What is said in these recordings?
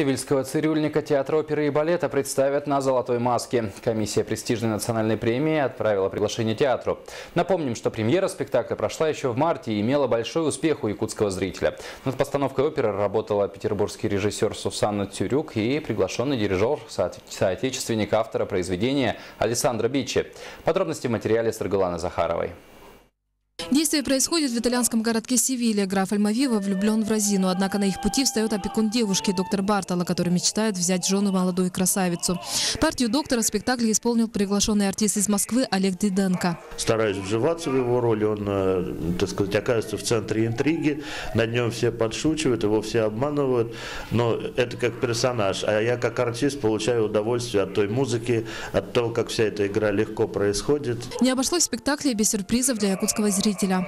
Севильского цирюльника театра оперы и балета представят на «Золотой маске». Комиссия престижной национальной премии отправила приглашение театру. Напомним, что премьера спектакля прошла еще в марте и имела большой успех у якутского зрителя. Над постановкой оперы работала петербургский режиссер Сусанна Тюрюк и приглашенный дирижер, соотечественник автора произведения Александра Бичи. Подробности в материале Саргаланы Захаровой. Действие происходит в итальянском городке Севилья. Граф Альмавива влюблен в Розину, однако на их пути встает опекун девушки, доктор Бартола, который мечтает взять жену молодую красавицу. Партию доктора в спектакле исполнил приглашенный артист из Москвы Олег Диденко. Стараюсь вживаться в его роль, он, э, так сказать, оказывается в центре интриги, над нем все подшучивают, его все обманывают, но это как персонаж, а я как артист получаю удовольствие от той музыки, от того, как вся эта игра легко происходит. Не обошлось в спектакле без сюрпризов для якутского зрителя зрителя.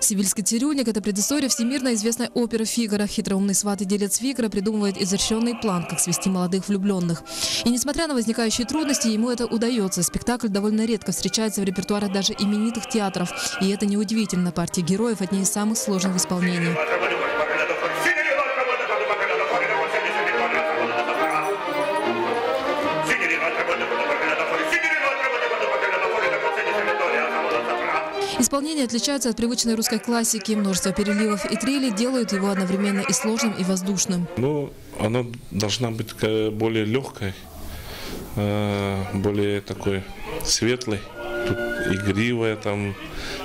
Сибирский цирюльник – это предыстория всемирно известной оперы «Фигаро». Хитроумный сват и делец Фигаро придумывает изощренный план, как свести молодых влюбленных. И несмотря на возникающие трудности, ему это удается. Спектакль довольно редко встречается в репертуаре даже именитых театров. И это неудивительно. Партия героев – одни из самых сложных в исполнении. Исполнение отличается от привычной русской классики. Множество переливов и трелей делают его одновременно и сложным, и воздушным. Ну, оно должна быть более легкой, э, более такой светлой. Тут игривая, там,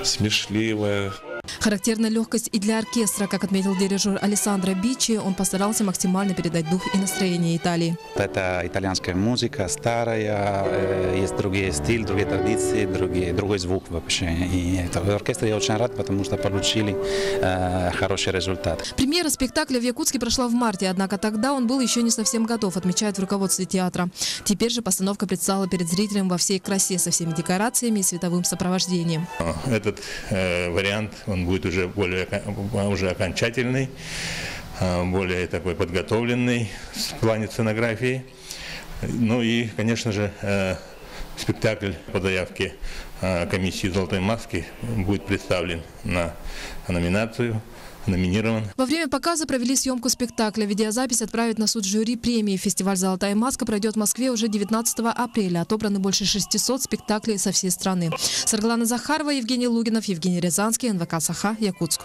смешливая. Характерна легкость и для оркестра, как отметил дирижер Александро Бичи, он постарался максимально передать дух и настроение Италии. Это итальянская музыка, старая, э, другие стиль, другие традиции, другие, другой звук вообще. И это, в оркестре я очень рад, потому что получили э, хороший результат. Премьера спектакля в Якутске прошла в марте, однако тогда он был еще не совсем готов, отмечает в руководстве театра. Теперь же постановка предстала перед зрителем во всей красе, со всеми декорациями и световым сопровождением. Этот э, вариант, он будет уже более уже окончательный, а, более такой подготовленный в плане сценографии. Ну и, конечно же, э, спектакль по заявке э, комиссии «Золотой маски» будет представлен на номинацию номинирован. Во время показа провели съемку спектакля. Видеозапись отправят на суд жюри премии. Фестиваль «Золотая маска» пройдет в Москве уже 19 апреля. Отобраны больше 600 спектаклей со всей страны. Сарглана Захарова, Евгений Лугинов, Евгений Рязанский, НВК «Саха», Якутск.